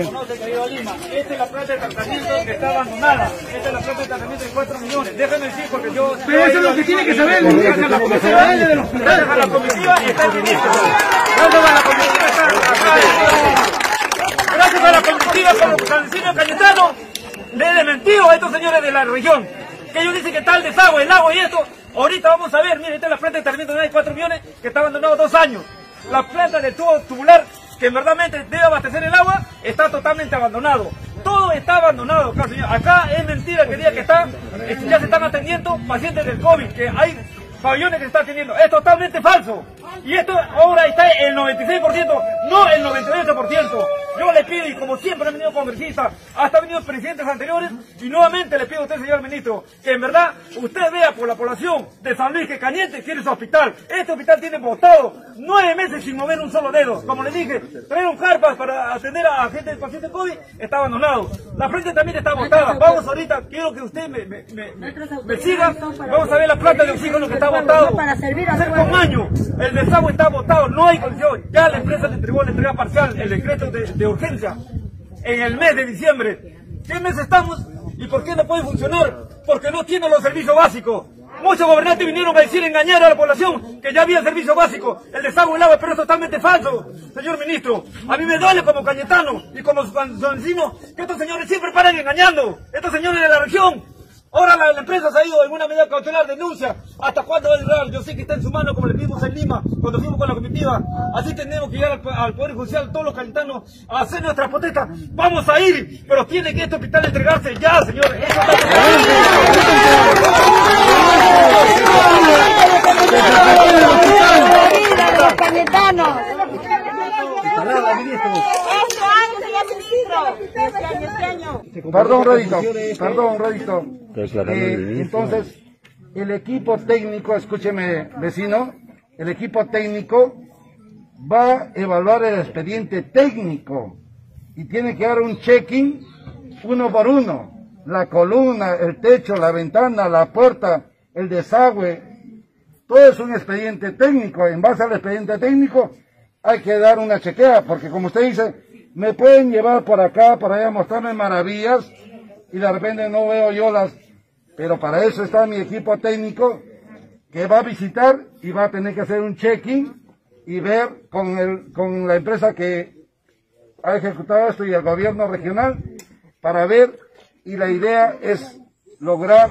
conoce, querido Lima. Esta es la planta de tratamiento que está abandonada. Esta es la planta de tratamiento de 4 millones. Déjame decir porque yo... Pero eso es lo que tiene que saber el Gracias a la comitiva, gracias a la comitiva está el ministro. Gracias a la comitiva está acá. Gracias a la comitiva por Isidro Cayetano le he desmentido a estos señores de la región. Que ellos dicen que está el desagüe, el agua y esto. Ahorita vamos a ver, miren, esta es la planta de tratamiento de 4 millones que está abandonado dos años. La planta de tubo tubular que verdaderamente debe abastecer el agua está totalmente abandonado. Todo está abandonado acá, señor. Acá es mentira que diga que está, ya se están atendiendo pacientes del COVID, que hay pabellones que se están atendiendo. Es totalmente falso. Y esto ahora está el 96%, no el 98%. Yo le pido, y como siempre han venido congresistas, hasta han venido presidentes anteriores, y nuevamente le pido a usted, señor ministro, que en verdad usted vea por la población de San Luis que Cañete quiere su hospital. Este hospital tiene votado nueve meses sin mover un solo dedo. Como le dije, trajeron carpas para atender a gente del paciente COVID, está abandonado. La frente también está botada. Vamos ahorita, quiero que usted me, me, me, siga. Vamos a ver la planta de oxígeno que está botado. Hace un año, el desagüe está botado, no hay condición. Ya la empresa le entregó la entrega parcial, el decreto de, urgencia, en el mes de diciembre. ¿Qué mes estamos? ¿Y por qué no puede funcionar? Porque no tiene los servicios básicos. Muchos gobernantes vinieron a decir engañar a la población que ya había servicio básico, el desagüe el agua, pero es totalmente falso, señor ministro. A mí me duele como cañetano y como vecino que estos señores siempre paran engañando. Estos señores de la región. Ahora la, la empresa se ha ido en una medida cautelar, denuncia. ¿Hasta cuándo va a durar? Yo sé que está en su mano, como le pedimos en Lima, cuando fuimos con la comitiva. Así tenemos que llegar al, Poder Judicial, todos los calentanos, a hacer nuestra protesta. Vamos a ir, pero tiene que este hospital entregarse ya, señores. Eso está Perdón, Radito, perdón, Radito. Eh, entonces, el equipo técnico, escúcheme, vecino, el equipo técnico va a evaluar el expediente técnico y tiene que dar un check-in uno por uno. La columna, el techo, la ventana, la puerta, el desagüe, todo es un expediente técnico. En base al expediente técnico hay que dar una chequea, porque como usted dice, me pueden llevar por acá, para allá, mostrarme maravillas, y de repente no veo yo las... Pero para eso está mi equipo técnico, que va a visitar y va a tener que hacer un check-in y ver con, el, con la empresa que ha ejecutado esto y el gobierno regional, para ver, y la idea es lograr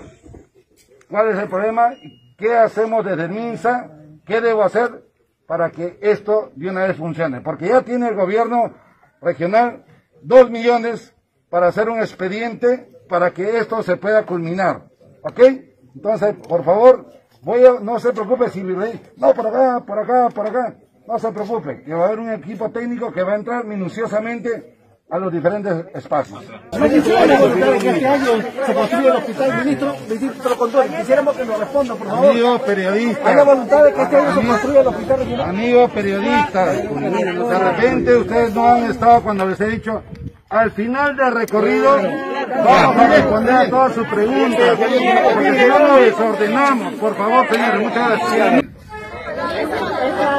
cuál es el problema, qué hacemos desde MINSA, qué debo hacer para que esto de una vez funcione. Porque ya tiene el gobierno regional dos millones para hacer un expediente para que esto se pueda culminar. ¿Ok? Entonces, por favor, voy a, no se preocupe si no, por acá, por acá, por acá. No se preocupe, que va a haber un equipo técnico que va a entrar minuciosamente a los diferentes espacios. No quisiéramos que este año se construya el hospital, ministro, ministro lo control. Quisiéramos que nos responda, por favor. Amigos periodistas. Hay la voluntad de que este año se construya el hospital regional. Amigos periodistas, de repente ustedes no han estado cuando les he dicho, al final del recorrido vamos a responder a todas sus preguntas, porque si no nos desordenamos, por favor, señores, muchas gracias.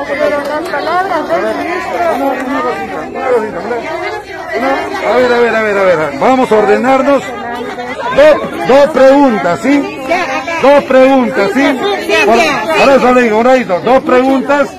Pero las palabras del ministro... A ver, a ver, a ver, a ver, vamos a ordenarnos. Dos, dos preguntas, ¿sí? Dos preguntas, ¿sí? Por, por eso le digo, un ratito, dos preguntas,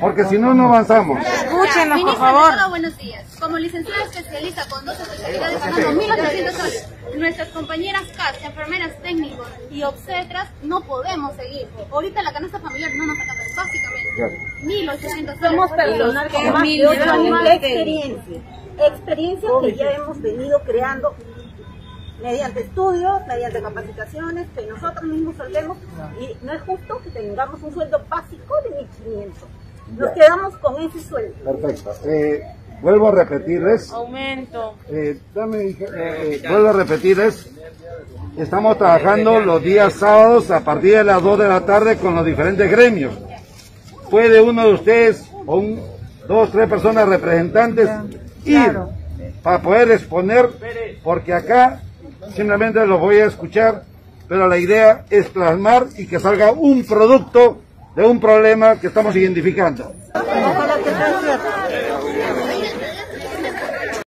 porque si no, no avanzamos. Escúchenos, por favor. buenos días. Como licenciada especialista con dos especialidades ganando 1.800 soles, nuestras compañeras CAS, enfermeras técnicos y obstetras no podemos seguir. Ahorita la canasta familiar no nos alcanza, básicamente. 1.800 soles. Somos personal con más de 8 años de experiencia. Experiencia que ya hemos venido creando mediante estudios, mediante capacitaciones, que nosotros mismos solvemos y no es justo que tengamos un sueldo básico de 1.500. Nos quedamos con ese sueldo. Perfecto. Eh, vuelvo a repetirles. Aumento. Eh, dame, eh, vuelvo a repetirles. Estamos trabajando los días sábados a partir de las 2 de la tarde con los diferentes gremios. Puede uno de ustedes o un, dos, tres personas representantes ir para poder exponer, porque acá simplemente los voy a escuchar, pero la idea es plasmar y que salga un producto de un problema que estamos identificando.